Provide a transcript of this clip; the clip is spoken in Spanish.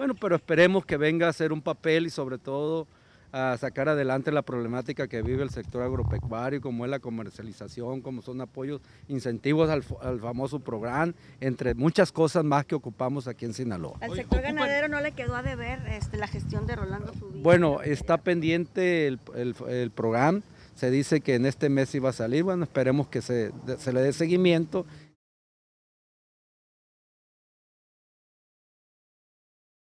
Bueno, pero esperemos que venga a hacer un papel y sobre todo a sacar adelante la problemática que vive el sector agropecuario, como es la comercialización, como son apoyos, incentivos al, famoso programa, entre muchas cosas más que ocupamos aquí en Sinaloa. ¿Al sector ganadero no le quedó a deber este, la gestión de Rolando Zubiri? Bueno, está pendiente el, el, programa, se dice que en este mes iba a salir, bueno, esperemos que se, se le dé seguimiento